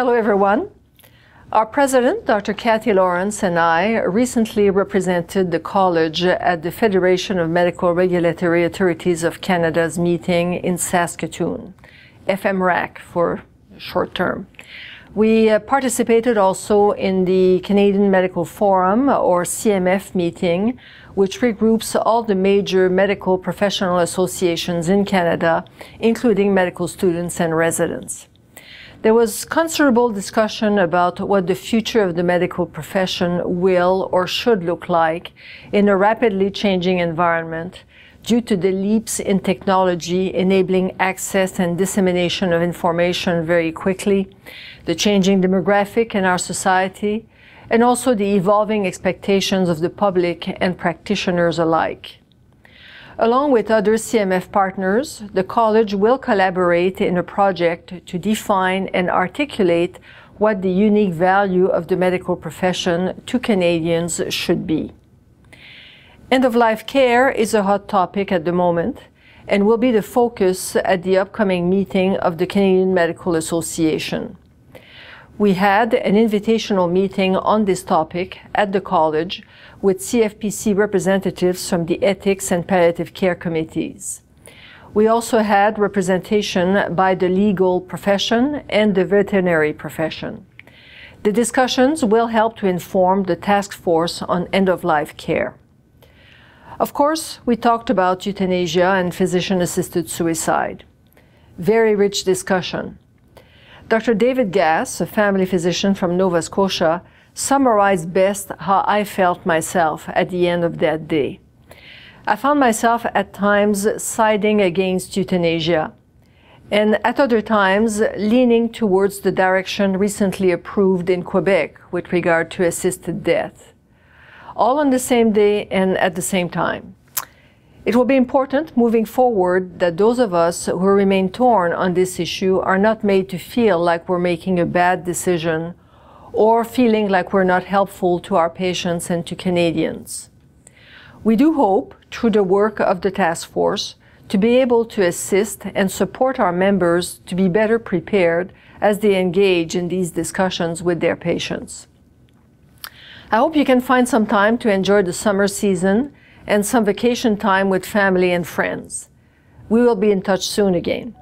Hello, everyone. Our president, Dr. Kathy Lawrence, and I recently represented the college at the Federation of Medical Regulatory Authorities of Canada's meeting in Saskatoon, FMRAC for short term. We uh, participated also in the Canadian Medical Forum, or CMF meeting, which regroups all the major medical professional associations in Canada, including medical students and residents. There was considerable discussion about what the future of the medical profession will or should look like in a rapidly changing environment due to the leaps in technology enabling access and dissemination of information very quickly, the changing demographic in our society, and also the evolving expectations of the public and practitioners alike. Along with other CMF partners, the college will collaborate in a project to define and articulate what the unique value of the medical profession to Canadians should be. End of life care is a hot topic at the moment and will be the focus at the upcoming meeting of the Canadian Medical Association. We had an invitational meeting on this topic at the college with CFPC representatives from the ethics and palliative care committees. We also had representation by the legal profession and the veterinary profession. The discussions will help to inform the task force on end-of-life care. Of course, we talked about euthanasia and physician-assisted suicide. Very rich discussion. Dr. David Gass, a family physician from Nova Scotia, summarized best how I felt myself at the end of that day. I found myself at times siding against euthanasia, and at other times leaning towards the direction recently approved in Quebec with regard to assisted death. All on the same day and at the same time. It will be important moving forward that those of us who remain torn on this issue are not made to feel like we're making a bad decision or feeling like we're not helpful to our patients and to Canadians. We do hope, through the work of the task force, to be able to assist and support our members to be better prepared as they engage in these discussions with their patients. I hope you can find some time to enjoy the summer season and some vacation time with family and friends. We will be in touch soon again.